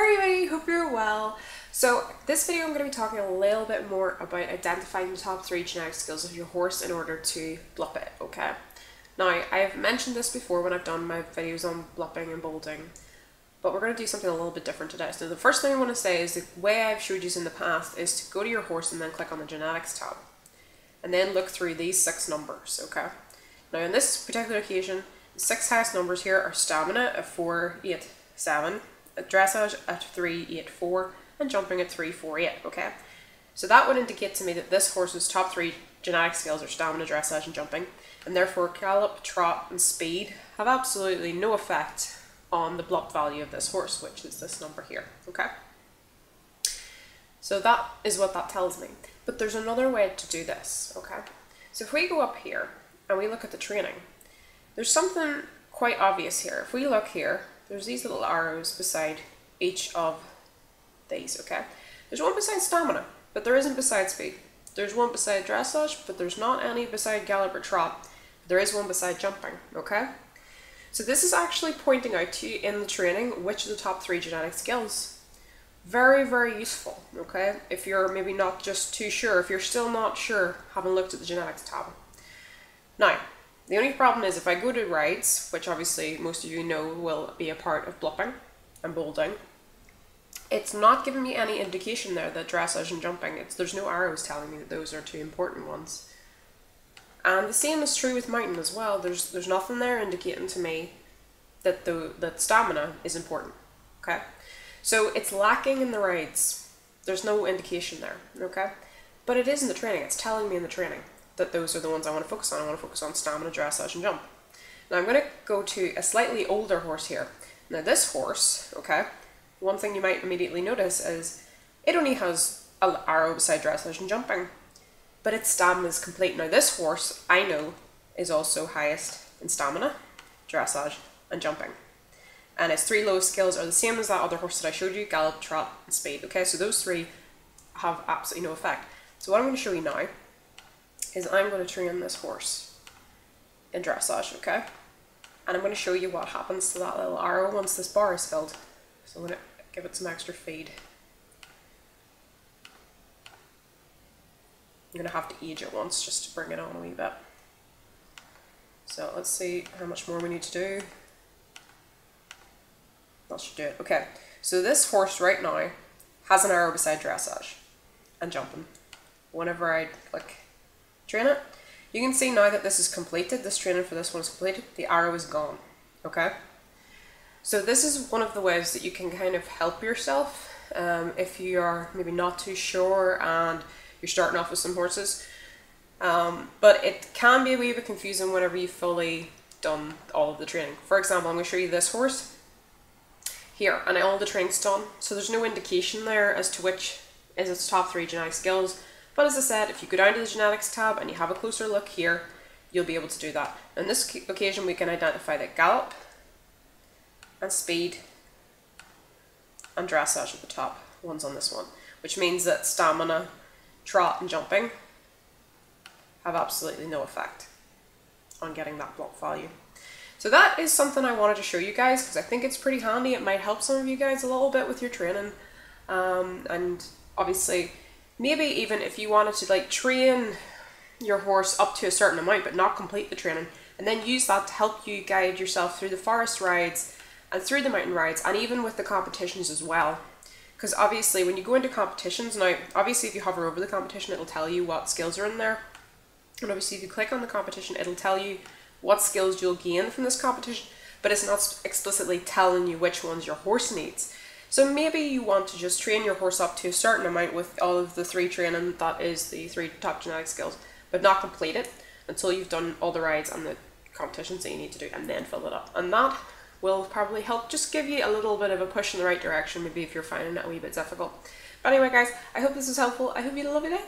Hi everybody, hope you're well. So this video I'm going to be talking a little bit more about identifying the top three genetic skills of your horse in order to blup it, okay? Now, I have mentioned this before when I've done my videos on blupping and bolding, but we're going to do something a little bit different today. So the first thing I want to say is the way I've showed you in the past is to go to your horse and then click on the genetics tab. And then look through these six numbers, okay? Now in this particular occasion, the six highest numbers here are stamina at 4, 8, 7, dressage at 3, 8, 4, and jumping at 3, 4, 8, okay? So that would indicate to me that this horse's top three genetic skills are stamina, dressage, and jumping, and therefore gallop, trot, and speed have absolutely no effect on the blup value of this horse, which is this number here, okay? So that is what that tells me. But there's another way to do this, okay? So if we go up here and we look at the training, there's something quite obvious here. If we look here, there's these little arrows beside each of these, okay? There's one beside stamina, but there isn't beside speed. There's one beside dressage, but there's not any beside gallop or trot. There is one beside jumping, okay? So this is actually pointing out to you in the training which of the top three genetic skills. Very, very useful, okay? If you're maybe not just too sure, if you're still not sure, having looked at the genetics tab. Now, the only problem is if I go to rides, which obviously most of you know will be a part of blupping and bolding, it's not giving me any indication there that dressage and jumping, it's, there's no arrows telling me that those are two important ones. And the same is true with mountain as well. There's there's nothing there indicating to me that the that stamina is important. Okay? So it's lacking in the rides. There's no indication there, okay? But it is in the training. It's telling me in the training that those are the ones I want to focus on. I want to focus on stamina, dressage, and jump. Now I'm going to go to a slightly older horse here. Now this horse, okay, one thing you might immediately notice is it only has an arrow beside dressage and jumping, but its stamina is complete. Now this horse, I know, is also highest in stamina, dressage, and jumping. And its three lowest skills are the same as that other horse that I showed you, gallop, trot, and speed. Okay, so those three have absolutely no effect. So what I'm going to show you now is I'm going to train this horse in dressage, okay? And I'm going to show you what happens to that little arrow once this bar is filled. So I'm going to give it some extra feed. I'm going to have to age it once just to bring it on a wee bit. So let's see how much more we need to do. That should do it. Okay, so this horse right now has an arrow beside dressage and jumping. Whenever I click train it. You can see now that this is completed, this training for this one is completed, the arrow is gone, okay? So this is one of the ways that you can kind of help yourself um, if you are maybe not too sure and you're starting off with some horses. Um, but it can be a wee bit confusing whenever you've fully done all of the training. For example, I'm going to show you this horse here, and all the training's done. So there's no indication there as to which is its top three genetic skills. But as I said, if you go down to the genetics tab and you have a closer look here, you'll be able to do that. On this occasion, we can identify that gallop and speed and dressage at the top ones on this one, which means that stamina, trot and jumping have absolutely no effect on getting that blup value. So that is something I wanted to show you guys because I think it's pretty handy. It might help some of you guys a little bit with your training. Um, and obviously maybe even if you wanted to like train your horse up to a certain amount but not complete the training and then use that to help you guide yourself through the forest rides and through the mountain rides and even with the competitions as well. Because obviously when you go into competitions now obviously if you hover over the competition it'll tell you what skills are in there and obviously if you click on the competition it'll tell you what skills you'll gain from this competition but it's not explicitly telling you which ones your horse needs so maybe you want to just train your horse up to a certain amount with all of the three training that is the three top genetic skills, but not complete it until you've done all the rides and the competitions that you need to do and then fill it up. And that will probably help just give you a little bit of a push in the right direction, maybe if you're finding it a wee bit difficult. But anyway guys, I hope this was helpful. I hope you had a lovely day.